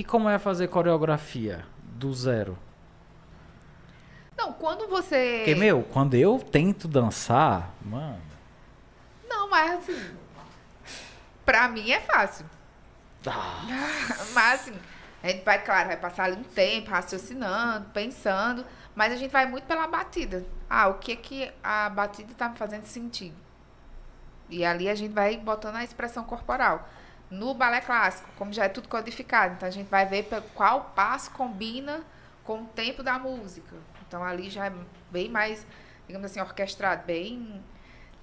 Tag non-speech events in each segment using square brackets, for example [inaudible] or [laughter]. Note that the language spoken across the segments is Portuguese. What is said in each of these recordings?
E como é fazer coreografia do zero? Não, quando você. Porque, meu, quando eu tento dançar, mano. Não, mas assim. Pra mim é fácil. Ah, [laughs] Mas assim, a gente vai, claro, vai passar ali um tempo raciocinando, pensando, mas a gente vai muito pela batida. Ah, o que é que a batida tá me fazendo sentir? E ali a gente vai botando a expressão corporal. No balé clássico, como já é tudo codificado, então a gente vai ver qual passo combina com o tempo da música. Então ali já é bem mais, digamos assim, orquestrado, bem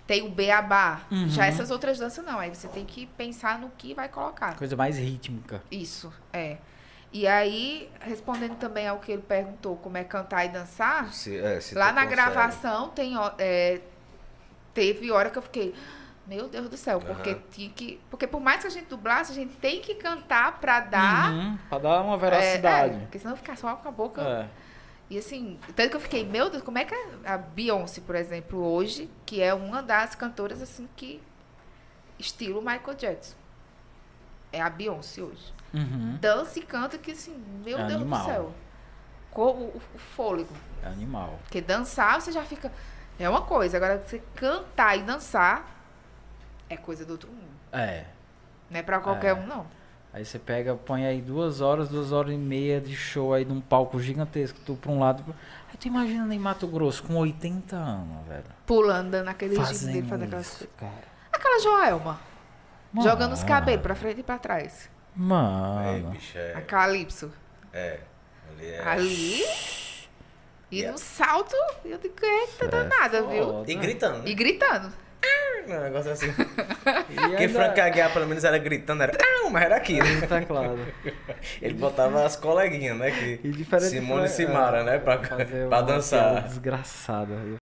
tem o beabá. Uhum. Já essas outras danças não, aí você tem que pensar no que vai colocar. coisa mais rítmica. Isso, é. E aí, respondendo também ao que ele perguntou, como é cantar e dançar, Se- é, se lá na consegue. gravação tem, é, teve hora que eu fiquei, meu Deus do céu, porque Aham. tinha que. Porque por mais que a gente dublasse, a gente tem que cantar pra dar. Uhum, pra dar uma é, veracidade. é, porque senão ficar só com a boca. É. E assim, tanto que eu fiquei, meu Deus, como é que a, a Beyoncé, por exemplo, hoje, que é uma das cantoras assim que. estilo Michael Jackson. É a Beyoncé hoje. Uhum. dança e canta que assim, meu É Deus animal. do céu. Co- O, o fôlego. É animal. Porque dançar, você já fica. É uma coisa. Agora, você cantar e dançar é coisa do outro mundo. É. Não é pra qualquer É. um, não. Aí você pega, põe aí duas horas, duas horas e meia de show aí num palco gigantesco, tu pra um lado. pro- Aí tu imagina em Mato Grosso com 80 anos, velho. Pulando, dando aquele jeito Fazendo dele, fazendo aquelas isso, coisas. cara. Aquela Joelma. Jogando os Mano. cabelos pra frente e pra trás. Mano. bicho, é. A Calypso. É. Ali é. Ali. E Yeah. no salto, eu digo, eita, É danada, viu? foda. E gritando. E Né? [laughs] Um negócio assim. [laughs] Quem ainda- Frank Aguiar, pelo menos, era gritando, era. Ah, mas era aquilo. [laughs] no teclado. Ele botava as coleguinhas, né? Que E diferente Simone e Simara, é, né? Pra, pra dançar. Desgraçada.